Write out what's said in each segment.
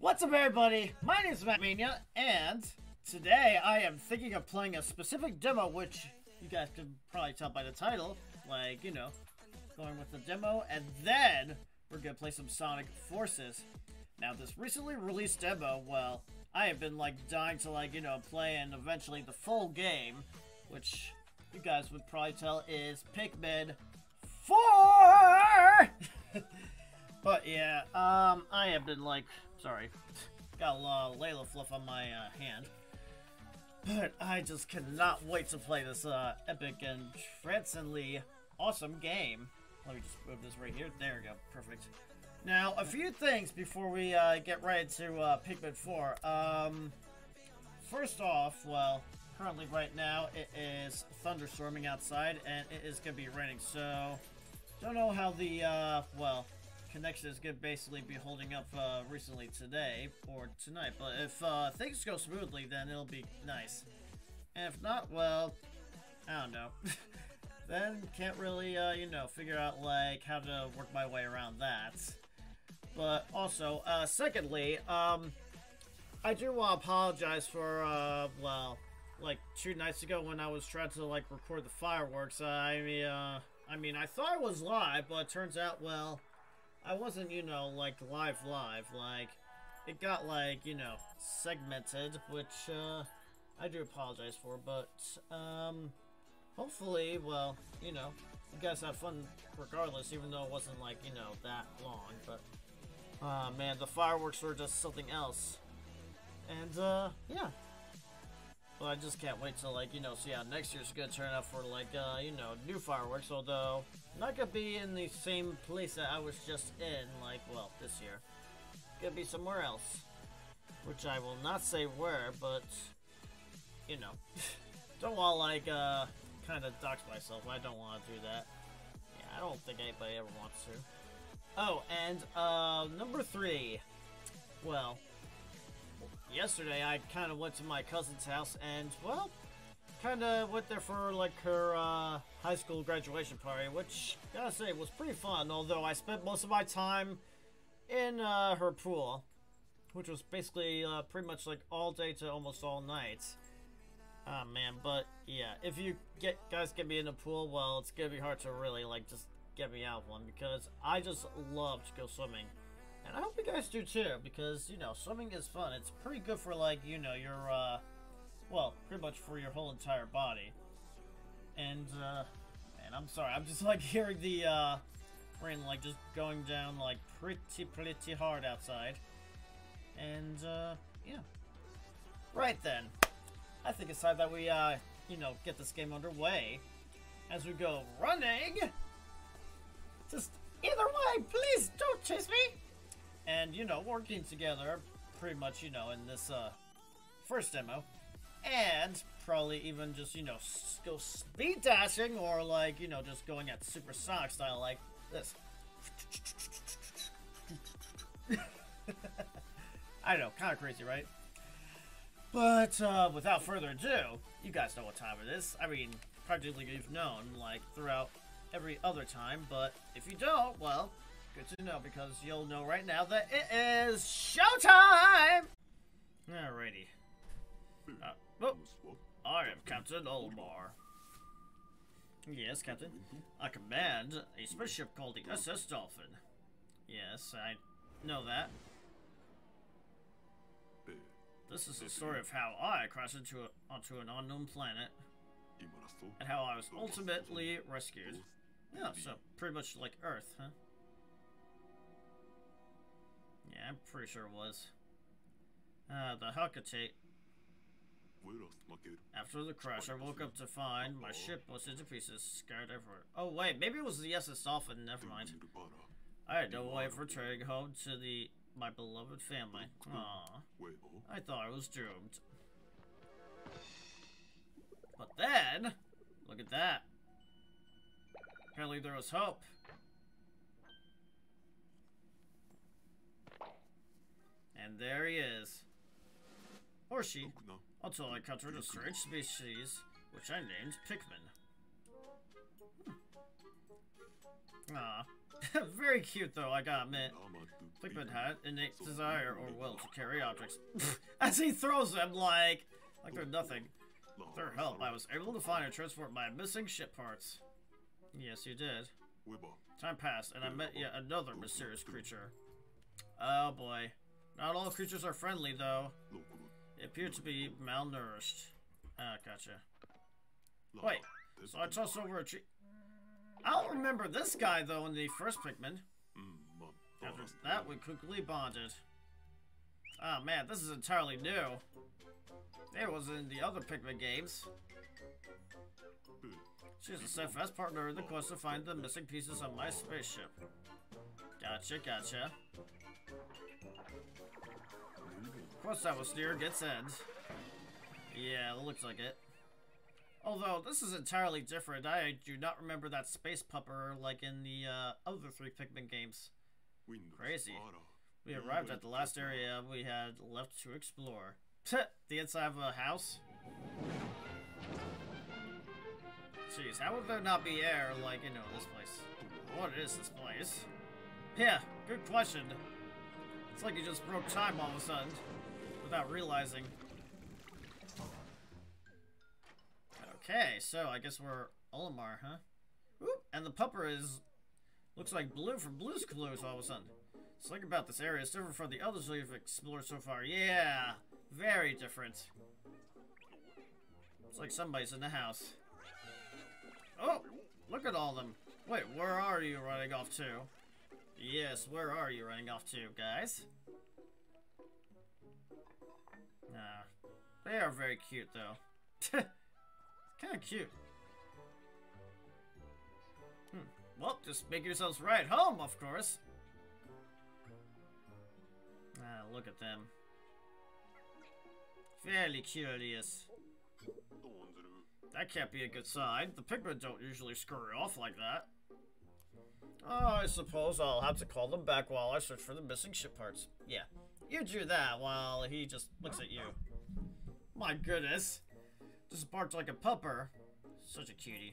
What's up, everybody? My name is Mattmania, and today I am thinking of playing a specific demo, which you guys can probably tell by the title. Like, you know, going with the demo, and then we're gonna play some Sonic Forces. Now, this recently released demo, well, I have been like dying to like, you know, play and eventually the full game, which you guys would probably tell is Pikmin 4! but yeah, um, I have been like, sorry, got a lot of Layla fluff on my uh, hand. But I just cannot wait to play this uh, epic and transcendently awesome game. Let me just move this right here. There we go. Perfect. Now, a few things before we uh, get right to uh, Pikmin 4. Um, first off, well, currently right now it is thunderstorming outside and it is going to be raining. So, don't know how the, uh, well, connection is going to basically be holding up uh, recently today or tonight. But if uh, things go smoothly, then it'll be nice. And if not, well, I don't know. then can't really, uh, you know, figure out like how to work my way around that. But also, uh, secondly, um, I do want to apologize for, uh, well, like two nights ago when I was trying to like record the fireworks. I mean, uh, I mean, I thought it was live, but it turns out, well, I wasn't, you know, like live, live. Like, it got like, you know, segmented, which uh, I do apologize for. But um, hopefully, well, you know, you guys have fun regardless, even though it wasn't like, you know, that long. But Ah, man, the fireworks were just something else. And, uh, yeah. But I just can't wait to, like, you know, see how next year's gonna turn out for, like, uh, you know, new fireworks, although not gonna be in the same place that I was just in, like, well, this year. Gonna be somewhere else. Which I will not say where, but, you know. don't want like, uh, kind of dox myself. I don't want to do that. Yeah, I don't think anybody ever wants to. Oh, and uh, number three. Well, yesterday I kind of went to my cousin's house and, well, kind of went there for like her uh, high school graduation party, which, gotta say, was pretty fun. Although I spent most of my time in uh, her pool, which was basically uh, pretty much like all day to almost all night. Ah, oh, man, but yeah, if you get guys get me in the pool, well, it's gonna be hard to really like just get me out one because I just love to go swimming. And I hope you guys do too because, you know, swimming is fun. It's pretty good for, like, you know, your, uh, well, pretty much for your whole entire body. And, uh, man, I'm sorry. I'm just, like, hearing the, uh, rain, like, just going down, like, pretty, pretty hard outside. And, uh, yeah. Right then. I think it's time that we, uh, you know, get this game underway. As we go running just either way, please don't chase me. And, you know, working together pretty much, you know, in this uh, first demo. And probably even just, you know, go speed dashing or like, you know, just going at supersonic style like this. I don't know, kind of crazy, right? But uh, without further ado, you guys know what time it is. I mean, practically you've known, like, throughout every other time, but if you don't, well, good to know because you'll know right now that it is showtime! Alrighty. Uh, oh, I am Captain Olimar. Yes, Captain. I command a spaceship called the SS Dolphin. Yes, I know that. This is the story of how I crashed into a, onto an unknown planet and how I was ultimately rescued. Yeah, so pretty much like Earth, huh? Yeah, I'm pretty sure it was. Uh, the Hecate. After the crash, I woke up to find my ship was into pieces, scattered everywhere. Oh wait, maybe it was the SS Dolphin, never mind. I had no way of returning home to the my beloved family. Aww. I thought I was doomed. But then, look at that. Apparently there was hope. And there he is. Or she. Until I encountered a strange species, which I named Pikmin. Hmm. Ah. Very cute, though, I gotta admit. Figment had innate desire or will to carry objects. As he throws them like, like they're nothing. With their help, I was able to find and transport my missing ship parts. Yes, you did. Time passed, and I met yet another mysterious creature. Oh boy. Not all creatures are friendly, though. Appear to be malnourished. Ah, gotcha. Wait, so I tossed over a tree. I don't remember this guy, though, in the first Pikmin. After that, we quickly bonded. Oh man, this is entirely new. It was in the other Pikmin games. She's a steadfast partner in the quest to find the missing pieces of my spaceship. Gotcha, gotcha. Was near gets end. Yeah, it looks like it. Although, this is entirely different. I do not remember that space pupper like in the uh, other three Pikmin games. Crazy. We arrived at the last area we had left to explore. the inside of a house? Jeez, how would there not be air like, you know, this place? What is this place? Yeah, good question. It's like you just broke time all of a sudden, without realizing. Okay, so I guess we're Olimar, huh? And the pupper is... Looks like blue from Blue's Clues all of a sudden. Something about this area is different from the others we've explored so far. Yeah, very different. It's like somebody's in the house. Oh, look at all them. Wait, where are you running off to? Yes, where are you running off to, guys? They are very cute, though. kind of cute. Hmm. Well, just make yourselves right home, of course. Ah, look at them. Fairly curious. That can't be a good sign. The Pikmin don't usually scurry off like that. Oh, I suppose I'll have to call them back while I search for the missing ship parts. Yeah, you do that while he just looks at you. My goodness. This barks like a pupper. Such a cutie.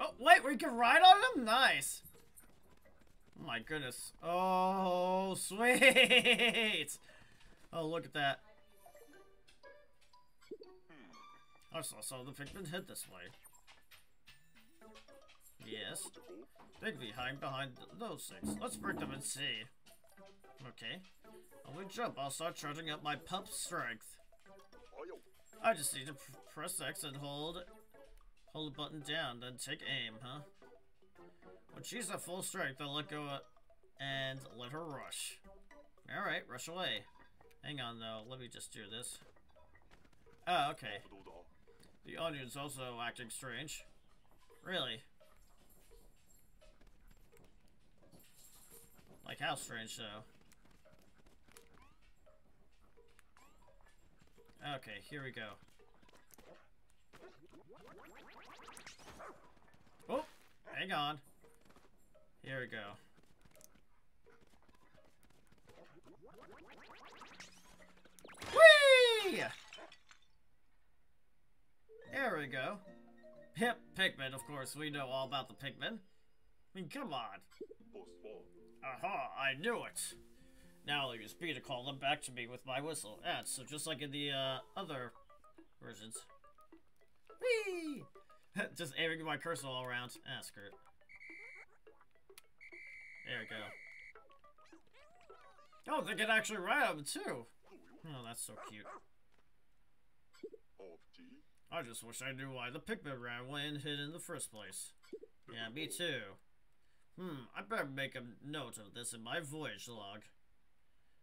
Oh, wait, we can ride on him? Nice. My goodness. Oh, sweet. Oh, look at that. I saw some of the Pikmin head this way. Yes. They can be hiding behind those things. Let's break them and see. Okay. When we jump, I'll start charging up my pump strength. I just need to press X and hold hold the button down, then take aim, huh? When she's at full strength, I'll let go and let her rush. Alright, rush away. Hang on though, let me just do this. Oh, okay. The onion's also acting strange. Really? Like how strange though? Okay, here we go. Oh, hang on. Here we go. Whee! There we go. Hip Pikmin, of course. We know all about the Pikmin. I mean, come on. Aha, I knew it. Now I'll use B to call them back to me with my whistle. Yeah, so just like in the uh, other versions. Whee! just aiming my cursor all around. Ah, screw it. There we go. Oh, they can actually ride them too. Oh, that's so cute. I just wish I knew why the Pikmin ran away and hid in the first place. Yeah, me too. Hmm, I better make a note of this in my voyage log.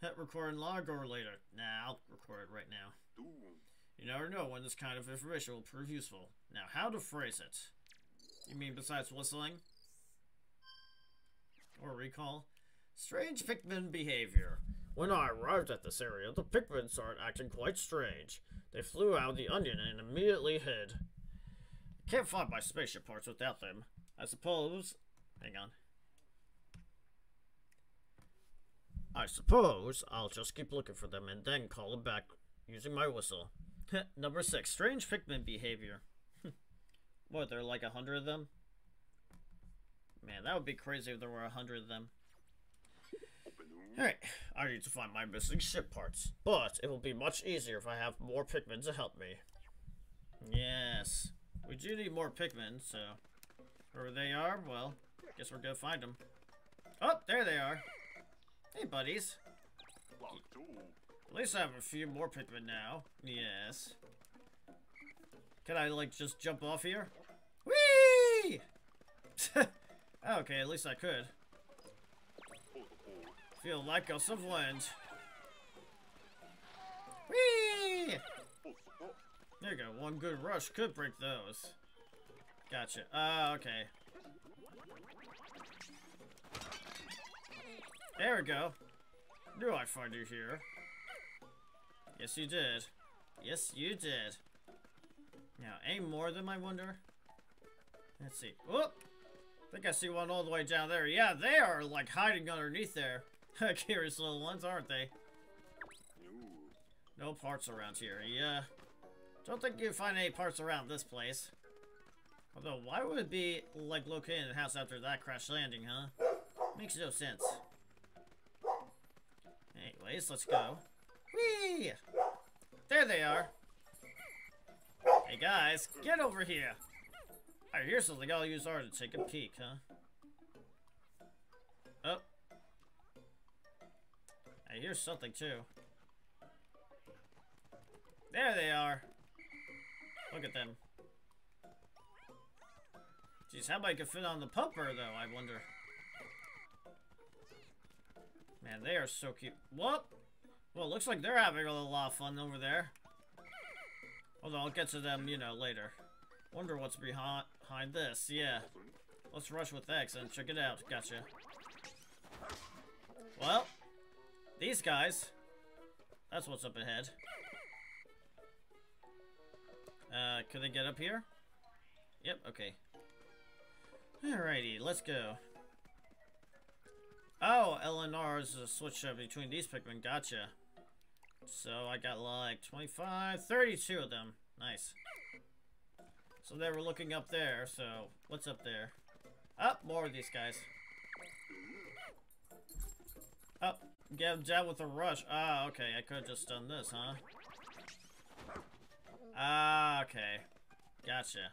Hit record and log or later. Nah, I'll record it right now. You never know when this kind of information will prove useful. Now, how to phrase it? You mean besides whistling? Or recall? Strange Pikmin behavior. When I arrived at this area, the Pikmin started acting quite strange. They flew out of the onion and immediately hid. I can't find my spaceship parts without them. I suppose... Hang on. I suppose I'll just keep looking for them and then call them back using my whistle. Number six, strange Pikmin behavior. what, there are like a hundred of them? Man, that would be crazy if there were a hundred of them. Alright, I need to find my missing ship parts. But it will be much easier if I have more Pikmin to help me. Yes. We do need more Pikmin, so... Wherever they are, well, guess we're gonna find them. Oh, there they are. Hey, buddies. At least I have a few more Pikmin now. Yes. Can I, like, just jump off here? Whee! okay, at least I could. Feel like a wind. Whee! There you go. One good rush could break those. Gotcha. Ah, uh, okay. There we go. Knew I'd find you here. Yes, you did. Yes, you did. Now, any more of them, I wonder? Let's see. Whoop! I think I see one all the way down there. Yeah, they are, like, hiding underneath there. Curious little ones, aren't they? No parts around here. Yeah. Don't think you'd find any parts around this place. Although, why would it be, like, located in a house after that crash landing, huh? Makes no sense. Anyways, let's go. Whee! There they are. Hey guys, get over here. I hear something. I'll use R to take a peek, huh? Oh. I hear something too. There they are. Look at them. Jeez, how about I could fit on the pumper, though, I wonder. Man, they are so cute. What? Well, looks like they're having a lot of fun over there. Although I'll get to them, you know, later. Wonder what's behind, behind this. Yeah. Let's rush with X and check it out. Gotcha. Well, these guys. That's what's up ahead. Uh, can they get up here? Yep, okay. Alrighty, let's go. Oh, LNR is a switch between these Pikmin. Gotcha. So I got like 25, 32 of them. Nice. So they were looking up there, so what's up there? Up, oh, more of these guys. Up, oh, get him down with a rush. Ah, okay, I could have just done this, huh? Ah, okay. Gotcha.